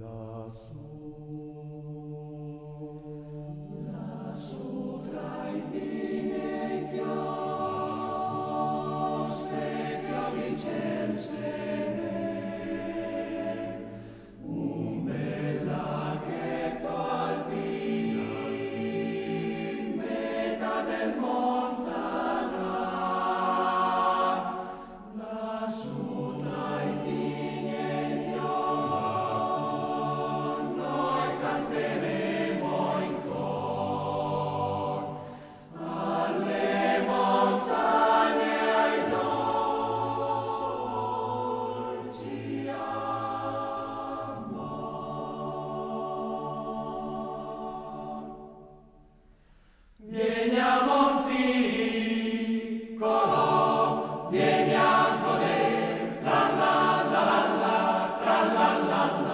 La Amen.